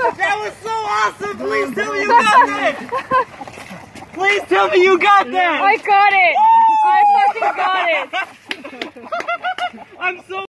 That was so awesome! Please tell me you got it. Please tell me you got that! I got it! I fucking got it! I'm so